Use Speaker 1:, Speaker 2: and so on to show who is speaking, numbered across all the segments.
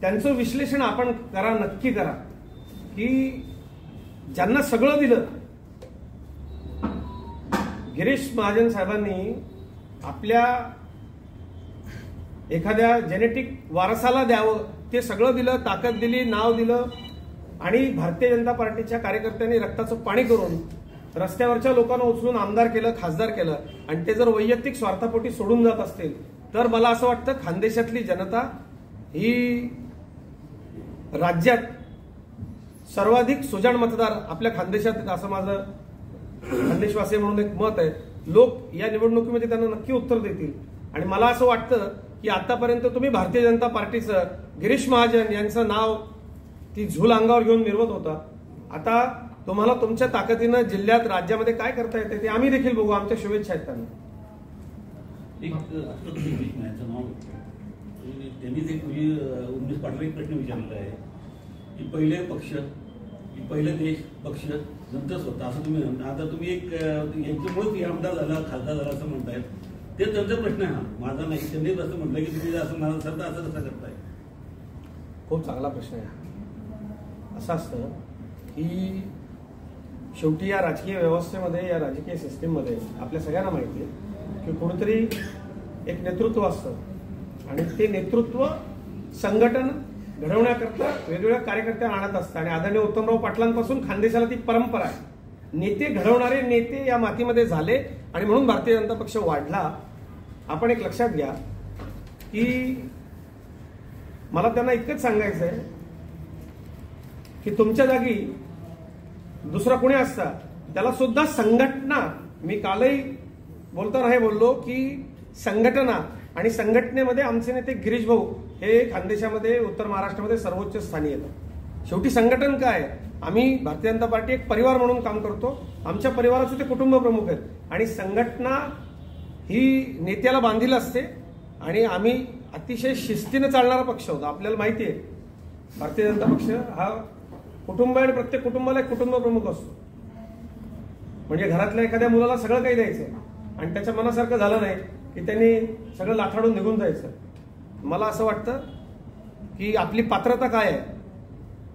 Speaker 1: त्यांचं विश्लेषण आपण करा नक्की करा. की ज्यांना सगळं दिलं गिरीश महाजन साहेबांनी आपल्या एखाद्या जेनेटिक वारसाला द्यावं ते सगळं दिलं ताकद दिली नाव दिलं आणि भारतीय जनता पार्टीच्या कार्यकर्त्यांनी रक्ताचं पाणी करून रस्त्यावरच्या लोकांना उचलून आमदार केलं खासदार केलं आणि ते जर वैयक्तिक स्वार्थापोटी सोडून जात असतील तर मला असं वाटतं खानदेशातली जनता ही राज्यात सर्वाधिक सुजाण मतदार आपल्या खानदेशात असं माझं खानदेशवासी म्हणून एक मत आहे. लोक या निवडणुकीमध्ये त्यांना नक्की उत्तर देतील. आणि मला असं वाटतं की आतापर्यंत तुम्ही भारतीय जनता पार्टीचं गिरीश महाजन यांचं नाव ती झूल अंगावर घेऊन मिरवत होता. आता तुम्हाला तुमच्या ताकदीनं जिल्ह्यात राज्यामध्ये काय करता येते ते आम्ही देखील बघू. आमच्या शुभेच्छा आहेत त्यांना.
Speaker 2: एक त्यांनीच एक म्हणजे उमेश पाटील एक प्रश्न विचारलेला आहे की पहिले पक्ष की पहिले देश पक्ष नंतर स्वतः असं तुम्ही आता तुम्ही एक यांच्यामुळेच हे आमदार झाला खासदार झाला असं म्हणतायत ते त्यांचा प्रश्न आहे हा. माझा नाही त्यांनी असं म्हटलं की तुम्ही असं मला सर असं कसं करताय.
Speaker 1: खूप चांगला प्रश्न आहे. असं असतं की शेवटी या राजकीय व्यवस्थेमध्ये या राजकीय सिस्टीममध्ये आपल्या सगळ्यांना माहिती आहे की कुठेतरी एक नेतृत्व असतं. आणि ते नेतृत्व संघटन घडवण्याकरता वेगवेगळ्या कार्यकर्त्या आणत असतात. आणि आदरणीय उत्तमराव पाटलांपासून खानदेशाला ती परंपरा आहे. नेते घडवणारे नेते या मातीमध्ये झाले आणि म्हणून भारतीय जनता पक्ष वाढला. आपण एक लक्षात घ्या की मला त्यांना इतकंच सांगायचं आहे की तुमच्या जागी दुसरा कोणी असता त्याला सुद्धा संघटना मी कालही बोलताना हे बोललो की संघटना आणि संघटनेमध्ये आमचे नेते गिरीश भाऊ हे खानदेशामध्ये उत्तर महाराष्ट्रामध्ये सर्वोच्च स्थानी येतात. शेवटी संघटन काय? आहे? आम्ही भारतीय जनता पार्टी एक परिवार म्हणून काम करतो. आमच्या परिवाराचे ते कुटुंब प्रमुख आहेत. आणि संघटना ही नेत्याला बांधील असते आणि आम्ही अतिशय शिस्तीने चालणारा पक्ष होता. आपल्याला माहिती आहे भारतीय जनता पक्ष हा कुटुंब आणि प्रत्येक कुटुंबाला एक कुटुंब प्रमुख असतो. म्हणजे घरातल्या एखाद्या मुलाला सगळं काही द्यायचं आणि त्याच्या मनासारखं झालं नाही की त्यांनी सगळं लाथाडून निघून जायचं. मला असं वाटतं की आपली पात्रता काय आहे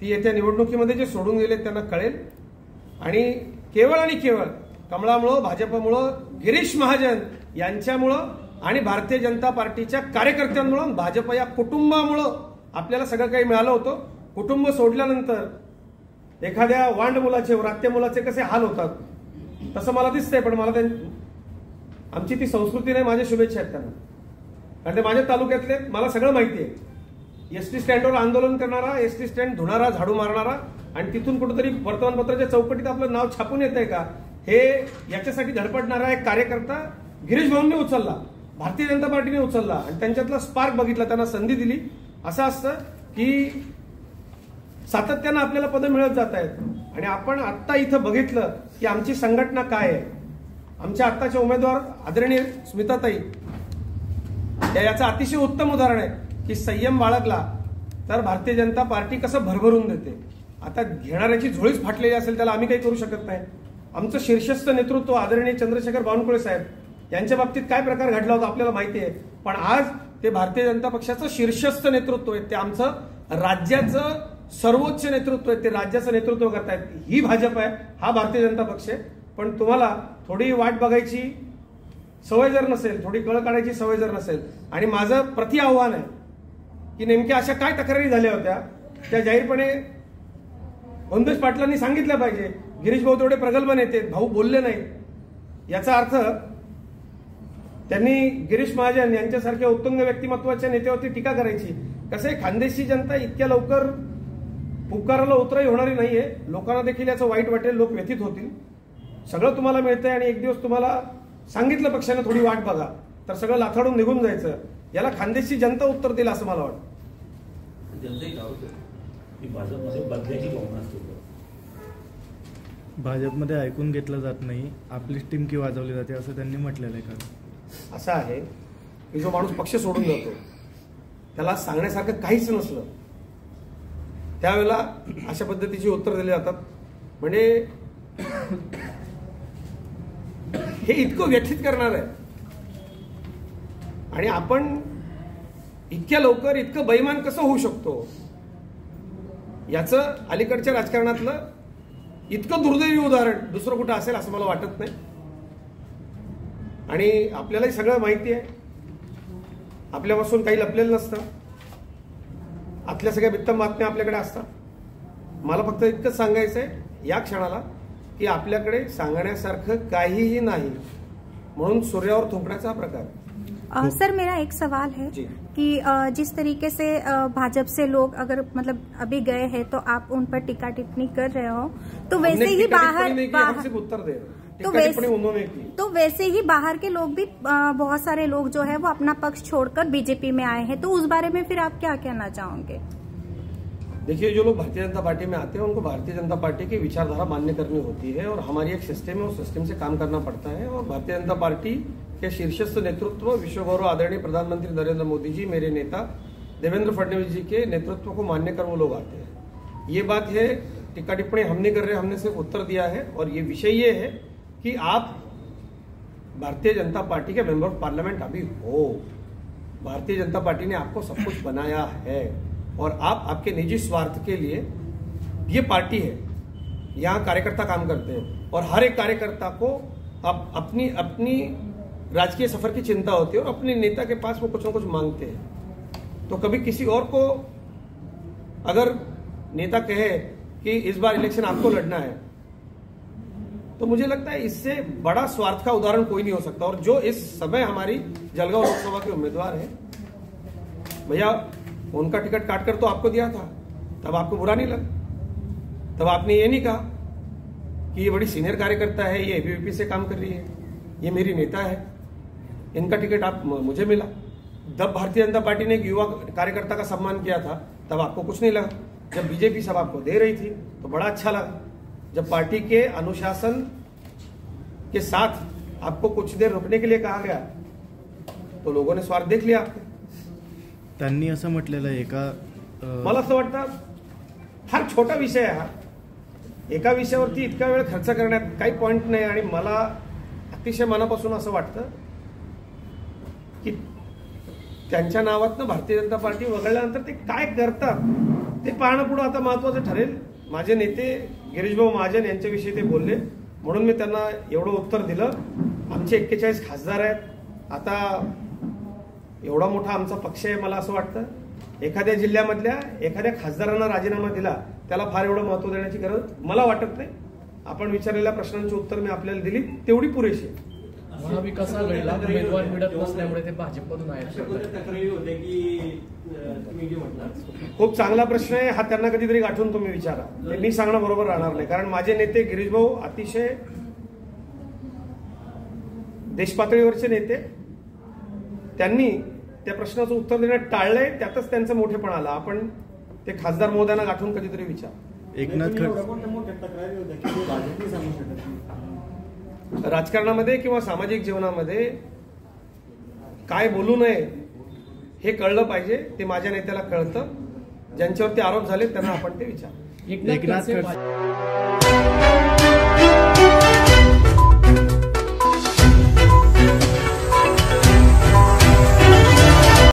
Speaker 1: ती येत्या निवडणुकीमध्ये जे सोडून गेले त्यांना कळेल. आणि केवळ आणि केवळ कमळामुळं भाजपमुळं गिरीश महाजन यांच्यामुळं आणि भारतीय जनता पार्टीच्या कार्यकर्त्यांमुळं भाजप या कुटुंबामुळं आपल्याला सगळं काही मिळालं होतं. कुटुंब सोडल्यानंतर एखाद्या वांड मुलाचे व्रात्य मुलाचे कसे हाल होतात तसं मला दिसतंय पण मला त्यां- आमची ती संस्कृती नाही माझ्या शुभेच्छा आहेत त्यांना. कारण ते माझ्या तालुक्यातले मला सगळं माहिती आहे. एस टी स्टँडवर आंदोलन करणारा एस टी स्टँड धुणारा झाडू मारणारा आणि तिथून कुठेतरी वर्तमानपत्राच्या चौकटीत आपलं नाव छापून येत आहे का हे याच्यासाठी धडपडणारा एक कार्यकर्ता गिरीश भाऊंनी उचलला भारतीय जनता पार्टीने उचलला आणि त्यांच्यातला स्पार्क बघितला त्यांना संधी दिली. असं असतं की सातत्यानं आपल्याला पदं मिळत जात आहेत. आणि आपण आत्ता इथं बघितलं की आमची संघटना काय आहे. आमच्या आत्ताचे उमेदवार आदरणीय स्मिताताई याचं अतिशय उत्तम उदाहरण आहे की संयम बाळगला तर भारतीय जनता पार्टी कसं भरभरून देते. आता घेणाऱ्याची झोळीच फाटलेली असेल त्याला आम्ही काही करू शकत नाही. आमचं शीर्षस्थ नेतृत्व आदरणीय चंद्रशेखर बावनकुळे साहेब यांच्या बाबतीत काय प्रकार घडला होता आपल्याला माहिती आहे. पण आज ते भारतीय जनता पक्षाचं शीर्षस्थ नेतृत्व आहे. ते आमचं राज्याचं सर्वोच्च नेतृत्व आहे. ते राज्याचं नेतृत्व करतायत. ही भाजप आहे हा भारतीय जनता पक्ष आहे. पण तुम्हाला थोडी वाट बघायची सवय जर नसेल थोडी कळ काढायची सवय जर नसेल आणि माझं प्रति आव्हान आहे की नेमक्या अशा काय तक्रारी झाल्या होत्या त्या जाहीरपणे वंदेश पाटलांनी सांगितलं पाहिजे गिरीश भाऊ तेवढे प्रगल्भ नेते भाऊ बोलले नाही. याचा अर्थ त्यांनी गिरीश महाजन यांच्यासारख्या उत्तुंग व्यक्तिमत्वाच्या नेत्यावरती टीका करायची. कसं आहे खानदेशी जनता इतक्या लवकर पुकाराला उतरही होणारी नाहीये. लोकांना देखील याचं वाईट वाटेल लोक व्यथित होतील. सगळं तुम्हाला मिळतंय आणि एक दिवस तुम्हाला सांगितलं पक्षाने थोडी वाट बघा. तर सगळं लाथाडून निघून जायचं. याला खानदेशी जनता उत्तर देईल असं मला वाटतं.
Speaker 2: जनताही भाजपमध्ये
Speaker 3: ऐकून घेतलं जात नाही. आपलीच टिमकी वाजवली जाते असं त्यांनी म्हटलेलं आहे का
Speaker 1: असं आहे. की जो माणूस पक्ष सोडून जातो त्याला सांगण्यासारखं काहीच नसलं. त्यावेळेला अशा पद्धतीची उत्तर दिली जातात. म्हणजे हे इतकं व्यथित करणार आहे. आणि आपण इतक्या लवकर इतकं बैमान कसं होऊ शकतो? याचं अलीकडच्या राजकारणातलं इतकं दुर्दैवी उदाहरण दुसरं कुठं असेल असं मला वाटत नाही. आणि आपल्यालाही सगळं माहिती आहे. आपल्यापासून काही लपलेलं नसतं. आतल्या सगळ्या बित्तम बातम्या आपल्याकडे असतात. मला फक्त इतकंच सांगायचं आहे या क्षणाला की आपल्याकडे सांगण्यासारखं काहीही नाही. म्हणून सूर्यावर थुंकण्याचा हा प्रकार.
Speaker 4: अ, सर मेरा एक सवाल है। कि जिस तरीके से भाजपा से लोग अगर मतलब अभी गए हैं तो आप उन पर टीका टिप्पणी कर रहे हो? तो वैसे ही बाहर
Speaker 1: उत्तर दे
Speaker 4: तो वैसे-
Speaker 1: उन्होंने की।
Speaker 4: तो वैसे ही बाहर के लोग भी बहुत सारे लोग जो है वो अपना पक्ष छोड़कर बीजेपी में आए हैं। तो उस बारे में फिर आप क्या कहना चाहोगे?
Speaker 1: देखिए, जो लोग भारतीय जनता पार्टी में आते हैं, उनको भारतीय जनता पार्टी की विचारधारा मान्य करनी होती है और हमारी एक सिस्टम है, उस सिस्टम से काम करना पड़ता है और भारतीय जनता पार्टी के शीर्षस्थ नेतृत्व विश्व गौरव आदरणीय प्रधानमंत्री नरेंद्र मोदी जी, मेरे नेता देवेंद्र फडणवीस जी के नेतृत्व को मान्य कर वो लोग आते हैं। ये बात है टिक्का टिप्पणी हम नहीं कर रहे हमने सिर्फ़ उत्तर दिया है और ये विषय ये है कि आप भारतीय जनता पार्टी के मेंबर ऑफ़ पार्लियामेंट अभी हो। भारतीय जनता पार्टी ने आपको सब कुछ बनाया है। और आप आपके निजी स्वार्थ के लिए ये पार्टी है। यहाँ कार्यकर्ता काम करते हैं। और हर एक कार्यकर्ता को आप अपनी अपनी राजकीय सफ़र की चिंता होती है और अपने नेता के पास वो कुछ ना कुछ मांगते हैं। तो कभी किसी और को अगर नेता कहे कि इस बार इलेक्शन आपको लड़ना है तो मुझे लगता है इससे बड़ा स्वार्थ का उदाहरण कोई नहीं हो सकता। और जो इस समय हमारी जलगांव लोकसभा के उम्मीदवार है, भैया उनका टिकट काटकर तो आपको दिया था। तब आपको बुरा नहीं लगा। तब आपने ये नहीं कहा कि ये बड़ी सीनियर कार्यकर्ता है, ये एबीवीपी से काम कर रही है, ये मेरी नेता है। इनका टिकट आप मुझे मिला। जब भारतीय जनता पार्टी ने एक युवा कार्यकर्ता का सम्मान किया था, तब आपको कुछ नहीं लगा। जब बीजेपी सब आपको दे रही थी तो बड़ा अच्छा लगा। जब पार्टी के अनुशासन के साथ आपको कुछ देर रुकने के लिए कहा गया तो लोगों ने स्वार्थ देख लिया आपके।
Speaker 3: त्यांनी असं म्हटलेलं आहे एका
Speaker 1: मला असं वाटतं फार छोटा विषय आहे हा. एका विषयावरती इतका वेळ खर्च करण्यात काही पॉईंट नाही आणि मला अतिशय मनापासून असं वाटतं की त्यांच्या नावातनं भारतीय जनता पार्टी वगळल्यानंतर ते काय करतात ते पाहणं पुढं आता महत्वाचं ठरेल. माझे नेते गिरीशभाऊ महाजन यांच्याविषयी ते बोलले. म्हणून मी त्यांना एवढं उत्तर दिलं. आमचे एक्केचाळीस खासदार आहेत. आता एवढा मोठा आमचा पक्ष आहे मला असं वाटतं. एखाद्या जिल्ह्यामधल्या एखाद्या खासदारांना राजीनामा दिला त्याला फार एवढं महत्त्व देण्याची गरज मला वाटत नाही. आपण विचारलेल्या प्रश्नांची उत्तर मी आपल्याला दिली तेवढी पुरेशी.
Speaker 5: महाविकास आघाडीला उमेदवार मिळत नसल्यामुळे ते भाजपमधून आहेत.
Speaker 1: खूप चांगला प्रश्न आहे हा त्यांना कधीतरी गाठून तुम्ही विचारा. मी सांगणं बरोबर राहणार नाही कारण माझे नेते गिरीश भाऊ अतिशय देशपातळीवरचे नेते. त्यांनी त्या प्रश्नाचं उत्तर देण्यात टाळलंय त्यातच त्यांचं मोठेपण आलं. आपण ते खासदार महोदयांना गाठून कधीतरी विचार.
Speaker 3: एकनाथ
Speaker 6: तुम्ही एवढ्या
Speaker 3: खड
Speaker 6: मोठ्या मोठ्या तक्रारी होत्या की ते भाजपने सांगू शकत नाही.
Speaker 1: राजकारणामध्ये किंवा सामाजिक जीवनामध्ये काय बोलू नये हे कळलं पाहिजे ते माझ्या नेत्याला कळतं. ज्यांच्यावरती आरोप झाले त्यांना आपण ते विचार.
Speaker 5: एकनाथ
Speaker 3: एकनाथ
Speaker 5: खडसे
Speaker 3: खडसे-